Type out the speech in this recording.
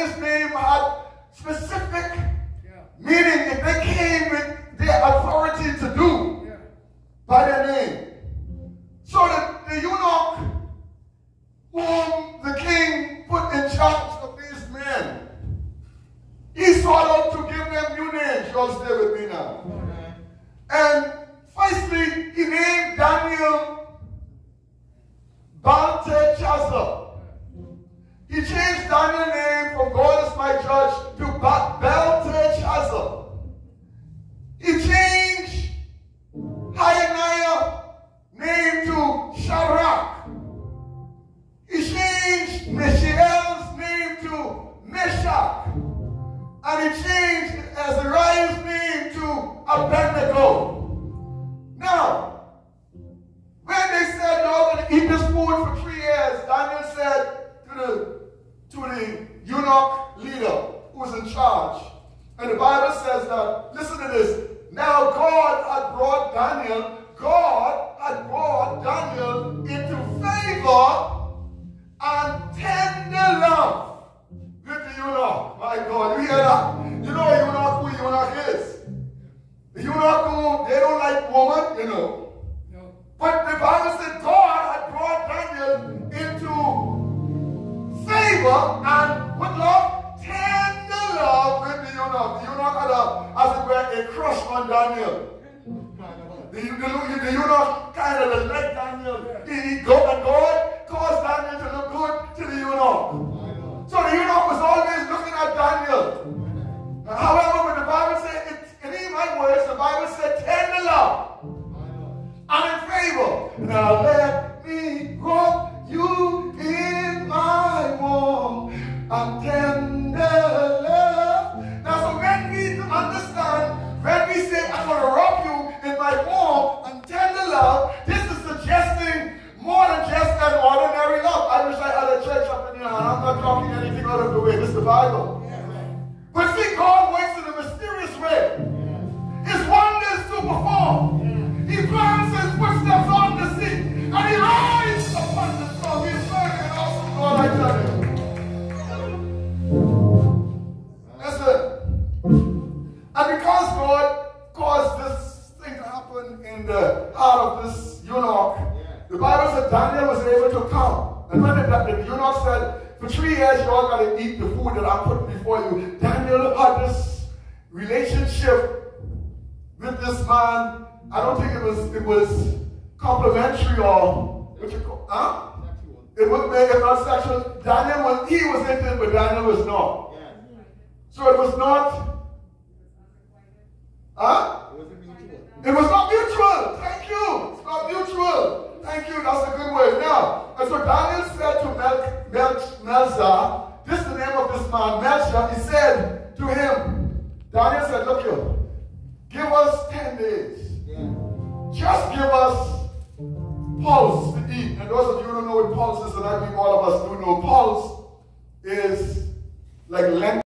His name had specific meaning if they came with their authority to do by their name. So the, the eunuch whom the king put in charge of these men, he sought out to give them new names. You stay with me now. And And he changed Azariah's name to a Abednego. Now, when they said you're going to eat this food for three years, Daniel said to the to the eunuch leader who was in charge. And the Bible says that, listen to this. Now God had brought Daniel, My God, you hear that? You know eunuch who eunuch is. The eunuch who, they don't like woman, you know. But the Bible said God had brought Daniel into favor and with love, tender love with the eunuch. The eunuch had a, as it were, a crush on Daniel. The, the, the, the eunuch kind of like Daniel. He, he go, and God Now let me rub you in my warm and tender love. Now, so when we understand, when we say, I'm going to rub you in my warm tender love, this is suggesting more than just an ordinary love. I wish I had a church up in here, I'm not talking anything out of the way. This is the Bible. Because God caused this thing to happen in the heart of this eunuch, the Bible said Daniel was able to come. And when the, hmm. the eunuch said, for three years you all got to eat the food that I put before you, Daniel had this relationship with this man. I don't think it was it was complimentary or what you call huh? It was it was sexual. Daniel was he was into it, but Daniel was not. So it was not huh? It was not mutual. Thank you. It's not mutual. Thank you. That's a good word. Now, and so Daniel said to Mel, Mel, Melzar, this is the name of this man, Melzar. He said to him, Daniel said, look here, give us 10 days. Just give us pulse to eat. And those of you who don't know what pulse is, and I think all of us do know, pulse is like length.